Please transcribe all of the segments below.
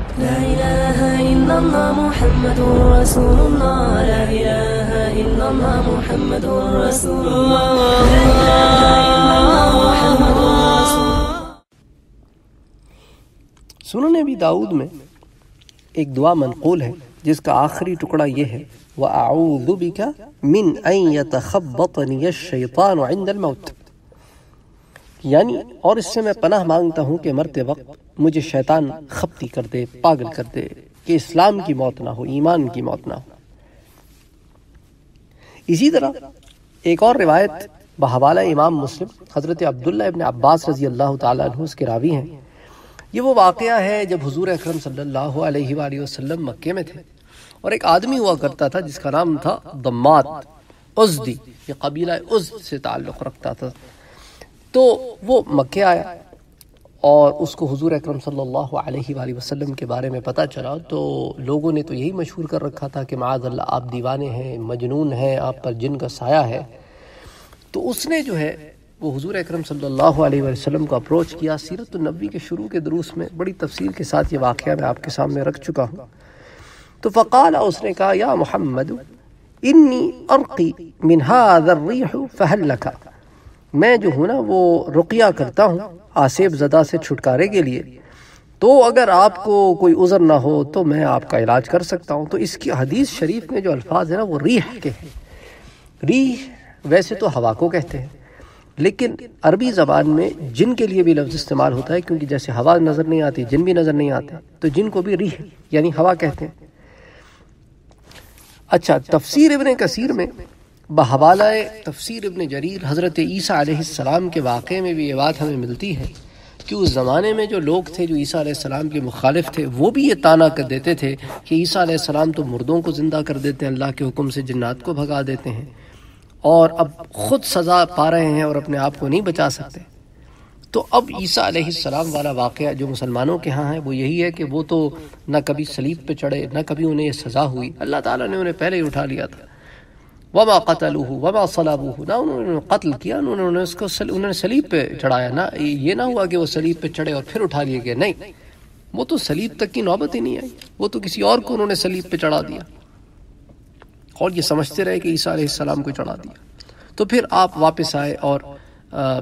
لا إله إلا الله محمد رسول الله. لا إله إلا الله محمد رسول الله. لا إله إلا الله محمد رسول سنن ابی داود میں ایک دعا منقول ہے، جس کا آخری ٹکڑا یہ ہے، وَأَعُوذُ بِكَ مِنْ أَن يَتَخَبَّطَنِيَ الشَّيْطَانُ عِنْدَ الْمَوْتِ۔ یعنی اور اس سے میں پناہ مانگتا ہوں کہ مرتے وقت مجھے شیطان خپتی کر دے، پاگل کر دے کہ اسلام کی موت نہ ہو، ایمان کی موت نہ ہو۔ اسی طرح ایک اور روایت بحوالہ امام مسلم حضرت عبداللہ ابن عباس رضی اللہ تعالیٰ عنہ اس کے راوی ہیں۔ یہ وہ واقعہ ہے جب حضور اکرم صلی اللہ علیہ وآلہ وسلم مکے میں تھے اور ایک آدمی ہوا کرتا تھا جس کا نام تھا دمات ازدی یہ قبیلہ از سے تعلق رکھتا تھا۔ تو وہ مکے آیا اور اس کو حضور اکرم صلی اللہ علیہ وآلہ وسلم کے بارے میں پتہ چلا تو لوگوں نے تو یہی مشہور کر رکھا تھا کہ معاذ اللہ، آپ دیوانے ہیں، مجنون ہیں، آپ پر جن کا سایہ ہے۔ تو اس نے جو ہے وہ حضور اکرم صلی اللہ علیہ وسلم کو اپروچ کیا۔ سیرت النبی کے شروع کے دروس میں بڑی تفصیل کے ساتھ یہ واقعہ میں آپ کے سامنے رکھ چکا ہوں۔ تو فقال، اس نے کہا، یا محمد، انی ارقی من هذا الریح فهل لکا میں جو ہوں نا وہ رقیہ کرتا ہوں آسیب زدہ سے چھٹکارے کے لیے۔ تو اگر آپ کو کوئی عذر نہ ہو تو میں آپ کا علاج کر سکتا ہوں۔ تو اس کی حدیث شریف میں جو الفاظ ہیں نا وہ ریح کے ہیں۔ ریح ویسے تو ہوا کو کہتے ہیں، لیکن عربی زبان میں جن کے لیے بھی لفظ استعمال ہوتا ہے، کیونکہ جیسے ہوا نظر نہیں آتی، جن بھی نظر نہیں آتے، تو جن کو بھی ریح یعنی ہوا کہتے ہیں۔ اچھا تفسیر ابن کثیر میں بحوالہ تفسیر ابن جریر حضرت عیسیٰ علیہ السلام کے واقعے میں بھی یہ بات ہمیں ملتی ہے کہ اس زمانے میں جو لوگ تھے، جو عیسیٰ علیہ السلام کے مخالف تھے، وہ بھی یہ تانا کر دیتے تھے کہ عیسیٰ علیہ السلام تو مردوں کو زندہ کر دیتے ہیں، اللہ کے حکم سے جنات کو بھگا دیتے ہیں اور اب خود سزا پا رہے ہیں اور اپنے آپ کو نہیں بچا سکتے۔ تو اب عیسیٰ علیہ السلام والا واقعہ جو مسلمانوں کے ہاں ہے، وہ یہی ہے کہ وہ تو نہ کبھی سلیب پہ چڑھے، نہ کبھی انہیں یہ سزا ہوئی۔ اللہ تعالیٰ نے انہیں پہلے ہی اٹھا لیا تھا۔ وما قتلوه، وما صلابوه نہ انہوں نے قتل کیا انہوں نے اس کو سل... انہوں نے سلیب پہ چڑھایا، نہ یہ نہ ہوا کہ وہ سلیب پہ چڑھے اور پھر اٹھا لیے گئے نہیں، وہ تو سلیب تک کی نوبت ہی نہیں آئی، وہ تو کسی اور کو انہوں نے سلیب پہ چڑھا دیا۔ اور یہ سمجھتے رہے کہ عیسیٰ علیہ السلام کو چڑھا دیا۔ تو پھر آپ واپس آئے اور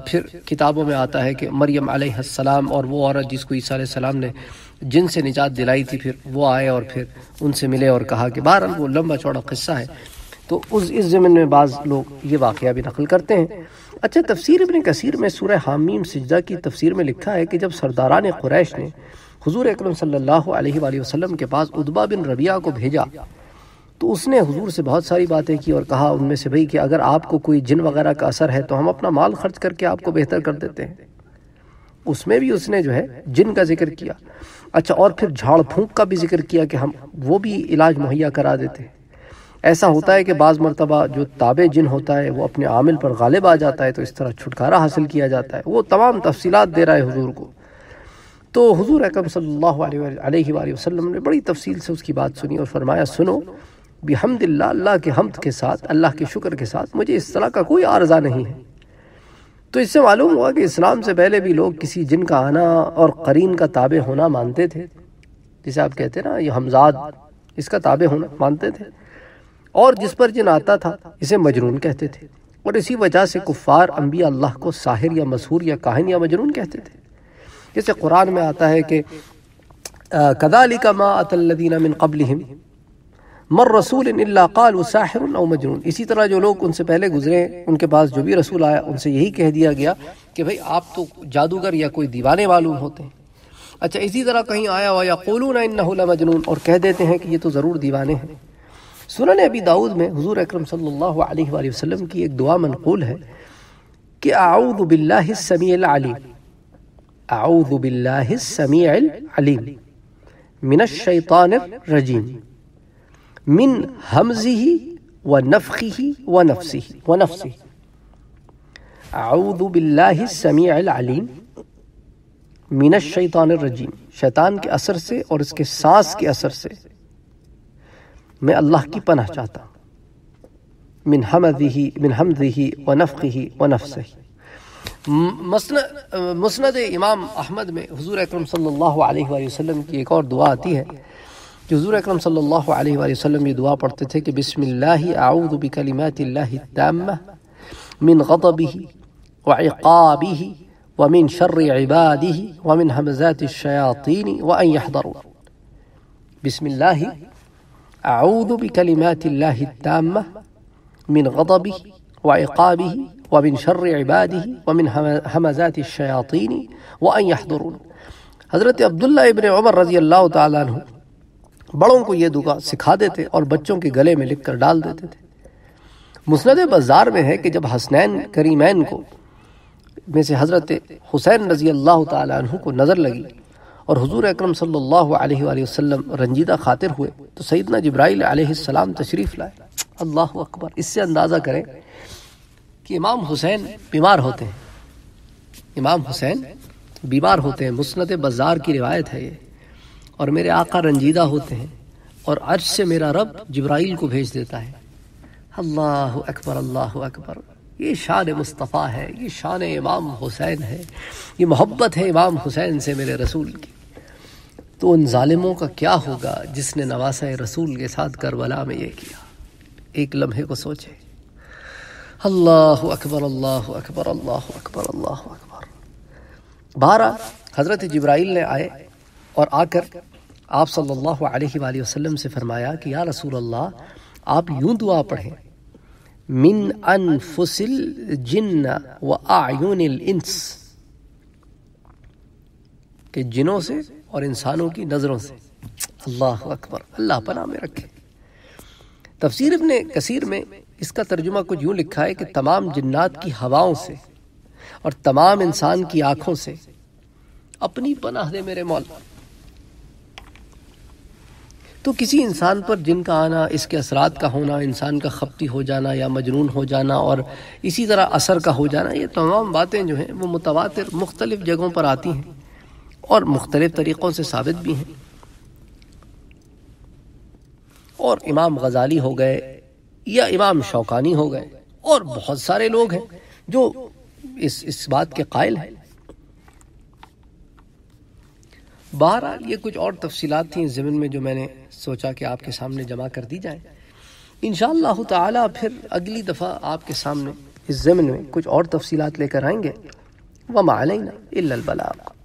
پھر کتابوں میں آتا ہے کہ مریم علیہ السلام اور وہ عورت جس کو عیسیٰ علیہ السلام نے جن سے نجات دلائی تھی، پھر وہ آئے اور پھر ان سے ملے اور کہا کہ بہرحال وہ لمبا چوڑا قصہ ہے۔ تو اس اس زمن میں بعض لوگ یہ واقعہ بھی نقل کرتے ہیں۔ اچھا تفسیر ابن کثیر میں سورہ حامیم سجدہ کی تفسیر میں لکھا ہے کہ جب سرداران قریش نے حضور اکرم صلی اللہ علیہ وآلہ وسلم کے پاس ادبا بن ربیہ کو بھیجا، تو اس نے حضور سے بہت ساری باتیں کی اور کہا ان میں سے بھئی کہ اگر آپ کو کوئی جن وغیرہ کا اثر ہے تو ہم اپنا مال خرچ کر کے آپ کو بہتر کر دیتے ہیں۔ اس میں بھی اس نے جو ہے جن کا ذکر کیا۔ اچھا اور پھر جھاڑ پھونک کا بھی ذکر کیا کہ ہم وہ بھی علاج مہیا کرا دیتے۔ ہیں ایسا ہوتا ہے کہ بعض مرتبہ جو تابع جن ہوتا ہے وہ اپنے عامل پر غالب آ جاتا ہے تو اس طرح چھٹکارا حاصل کیا جاتا ہے۔ وہ تمام تفصیلات دے رہا ہے حضور کو۔ تو حضور اکرم صلی اللہ علیہ وآلہ وسلم نے بڑی تفصیل سے اس کی بات سنی اور فرمایا، سنو بحمد اللہ اللہ کے حمد کے ساتھ، اللہ کے شکر کے ساتھ مجھے اس طرح کا کوئی عارضہ نہیں ہے۔ تو اس سے معلوم ہوا کہ اسلام سے پہلے بھی لوگ کسی جن کا آنا اور قرین کا تابع ہونا مانتے تھے۔ جسے آپ کہتے ہیں نا، یہ حمزاد اس کا تابع ہونا مانتے تھے۔ اور جس پر جن آتا تھا، اسے مجنون کہتے تھے۔ اور اسی وجہ سے کفار، انبیاء اللہ کو ساحر یا مسہور یا کاہن یا مجنون کہتے تھے۔ جیسے قرآن میں آتا ہے کہ كَذَلِكَ مَا أَتَى الَّذِينَ مِن قَبْلِهِمْ مر رسول اللہ قال ساحر او مجنون۔ اسی طرح جو لوگ ان سے پہلے گزرے، ان کے پاس جو بھی رسول آیا، ان سے یہی کہہ دیا گیا کہ بھئی آپ تو جادوگر یا کوئی دیوانے معلوم ہوتے ہیں۔ اچھا اسی طرح کہیں آیا ہوا یا قولون انہو لمجنون، اور کہہ دیتے ہیں کہ یہ تو ضرور دیوانے ہیں۔ سنن ابی داؤد میں حضور اکرم صلی اللہ علیہ وآلہ وسلم کی ایک دعا منقول ہے کہ اعوذ باللہ السمیع العلیم، اعوذ باللہ السمیع العلیم، من الشیطان الرجیم، من حمزه ونفخه ونفسه ونفسه اعوذ باللہ السمیع العلیم، من الشیطان الرجیم۔ شیطان کے اثر سے اور اس کے سانس کے اثر سے۔ میں اللہ کی پناہ چاہتا ہوں من حمده من حمده ونفخه ونفسه مسند مسند امام احمد میں حضور اکرم صلی اللہ علیہ وآلہ وسلم کی ایک اور دعا آتی ہے کہ حضور اکرم صلی اللہ علیہ وآلہ وسلم یہ دعا پڑھتے تھے کہ بسم اللہ اعوذ بکلمات اللہ التامہ من غضبه وعقابه ومن شر عباده ومن همزات الشياطين وأن يحضرون بسم الله أعوذ بكلمات الله التامة من غضبه وعقابه ومن شر عباده ومن همزات الشياطين وأن يحضرون. حضرت عبداللہ ابن عمر رضی اللہ تعالیٰ عنہ بڑوں کو یہ دعا سکھا دیتے اور بچوں کے گلے میں لکھ کر ڈال دیتے تھے۔ مسند بازار میں ہے کہ جب حسنین کریمین کو میں سے حضرت حسین رضی اللہ تعالیٰ عنہ کو نظر لگی اور حضور اکرم صلی اللہ علیہ وآلہ وسلم رنجیدہ خاطر ہوئے، تو سیدنا جبرائیل علیہ السلام تشریف لائے۔ اللہ اکبر، اس سے اندازہ کریں کہ امام حسین بیمار ہوتے ہیں۔ امام حسین بیمار ہوتے ہیں، مسند بازار کی روایت ہے یہ۔ اور میرے آقا رنجیدہ ہوتے ہیں اور عرش سے میرا رب جبرائیل کو بھیج دیتا ہے۔ اللہ اکبر اللہ اکبر، یہ شان مصطفیٰ ہے، یہ شان امام حسین ہے۔ یہ محبت ہے امام حسین سے میرے رسول کی۔ تو ان ظالموں کا کیا ہوگا جس نے نواسہ رسول کے ساتھ کربلا میں یہ کیا؟ ایک لمحے کو سوچے۔ اللہ اکبر اللہ اکبر اللہ اکبر اللہ اکبر۔ بارہ، حضرت جبرائیل نے آئے اور آ کر آپ صلی اللہ علیہ وآلہ وسلم سے فرمایا کہ یا رسول اللہ، آپ یوں دعا پڑھیں۔ من انفس الجن و اعین الانس۔ کہ جنوں سے اور انسانوں کی نظروں سے۔ اللہ اکبر، اللہ پناہ میں رکھے۔ تفسیر ابن کثیر میں اس کا ترجمہ کچھ یوں لکھا ہے کہ تمام جنات کی ہواؤں سے اور تمام انسان کی آنکھوں سے اپنی پناہ دے میرے مولا۔ تو کسی انسان پر جن کا آنا، اس کے اثرات کا ہونا، انسان کا خپتی ہو جانا یا مجنون ہو جانا اور اسی طرح اثر کا ہو جانا، یہ تمام باتیں جو ہیں وہ متواتر مختلف جگہوں پر آتی ہیں۔ اور مختلف طریقوں سے ثابت بھی ہیں۔ اور امام غزالی ہو گئے یا امام شوکانی ہو گئے، اور بہت سارے لوگ ہیں جو اس اس بات کے قائل ہیں۔ بہرحال یہ کچھ اور تفصیلات تھیں زمین میں جو میں نے سوچا کہ آپ کے سامنے جمع کر دی جائیں۔ انشاءاللہ تعالی پھر اگلی دفعہ آپ کے سامنے اس زمین میں کچھ اور تفصیلات لے کر آئیں گے۔ وَمَا عَلَيْنَا إِلَّا الْبَلَاغ۔